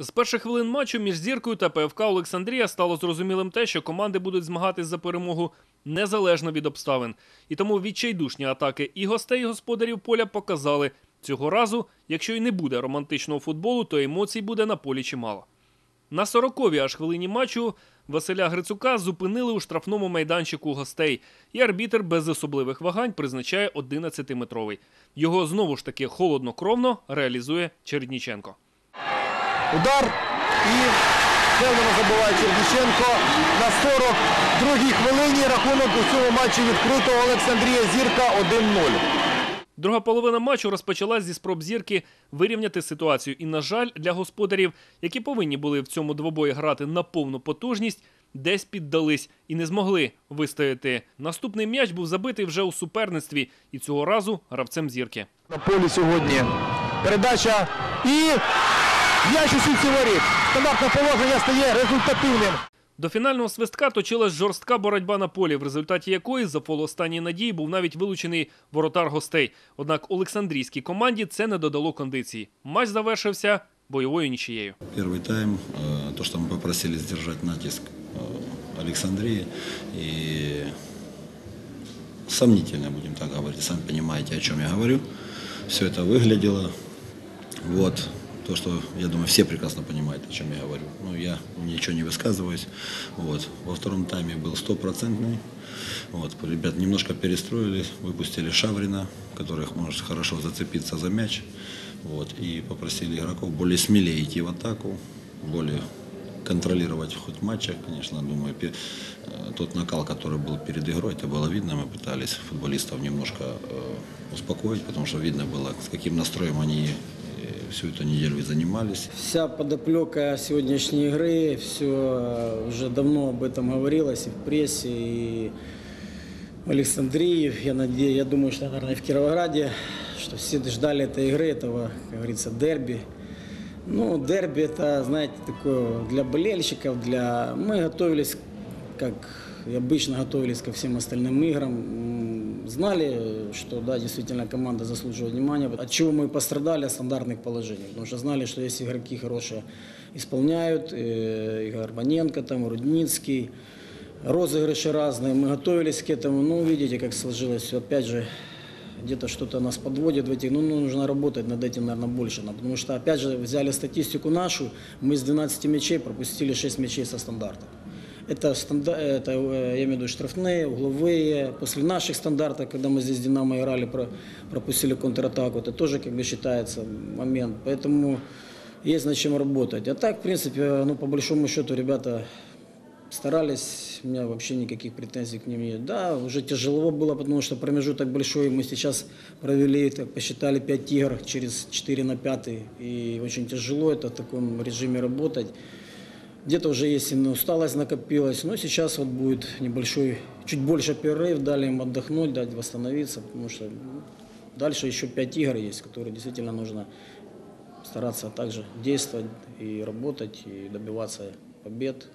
З перших хвилин матчу між зіркою та ПФК Олександрія стало зрозумілим те, що команди будуть змагатись за перемогу незалежно від обставин. І тому відчайдушні атаки і гостей, і господарів поля показали цього разу, якщо й не буде романтичного футболу, то емоцій буде на полі чимало. На 40-й аж хвилині матчу Василя Грицука зупинили у штрафному майданчику гостей, і арбітр без особливих вагань призначає 11-метровий. Його знову ж таки холоднокровно реалізує Черніченко. Удар і впевнено забиває Черніченко. На 42-й хвилині рахунок у цьому матчі відкрито Олександрія Зірка 1-0. Друга половина матчу розпочалась зі спроб зірки вирівняти ситуацію. І, на жаль, для господарів, які повинні були в цьому двобої грати на повну потужність, десь піддались і не змогли вистояти. Наступний м'яч був забитий вже у суперництві, і цього разу гравцем зірки. На полі сьогодні передача і м'яч у сітці воріт. Стандартне положення стає результативним. До фінального свистка точилась жорстка боротьба на полі, в результаті якої за фол останньої надії був навіть вилучений воротар гостей. Однак Олександрійській команді це не додало кондиції. Матч завершився бойовою нічією. Первый тайм, э, то, что мы попросили сдержать натиск э, Александрии и сомнительно, будем так говорить, сами понимаете, о чем я говорю. Все это выглядело. Вот. То, что, я думаю, все прекрасно понимают, о чем я говорю. Ну, я ничего не высказываюсь. Вот. Во втором тайме был стопроцентный. Вот. Ребят немножко перестроились, выпустили Шаврина, который может хорошо зацепиться за мяч. Вот. И попросили игроков более смелее идти в атаку, более контролировать ход матча, конечно, думаю, э, тот накал, который был перед игрой, это было видно, мы пытались футболистов немножко э, успокоить, потому что видно было, с каким настроем они всю эту неделю и занимались. Вся подоплека сегодняшней игры, все уже давно об этом говорилось и в прессе, и в Александрии, я, надеюсь, я думаю, что, наверное, и в Кировограде, что все ждали этой игры, этого, как говорится, дерби. Ну, дерби это, знаете, такое для болельщиков, для... Мы готовились, как и обычно готовились ко всем остальным играм. М, Знали, что, да, действительно, команда заслуживает внимания. От чего мы и пострадали, от стандартных положений. Потому что знали, что есть игроки хорошие исполняют, э, и Горбаненко, там, Рудницкий, розыгрыши разные. Мы готовились к этому, ну, видите, как сложилось все. Опять же, где-то что-то нас подводит в этих, ну, ну, нужно работать над этим, наверное, больше. надо, Потому что, опять же, взяли статистику нашу, мы с 12 мячей пропустили 6 мячей со стандартов. Это, стандар- это, э, я имею в виду, штрафные, угловые. После наших стандартов, когда мы здесь с «Динамо» играли, про- пропустили контратаку, это тоже как бы считается момент. Поэтому есть над чем работать. А так, в принципе, ну, по большому счету, ребята старались, у меня вообще никаких претензий к ним нет. Да, уже тяжело было, потому что промежуток большой. Мы сейчас провели, так посчитали, 5 игр через 4 на 5. И очень тяжело это в таком режиме работать. Где-то уже есть усталость накопилась. Но сейчас вот будет небольшой, чуть больше перерыв, дали им отдохнуть, дать восстановиться, потому что ну, дальше еще пять игр есть, которые действительно нужно стараться также действовать и работать, и добиваться побед.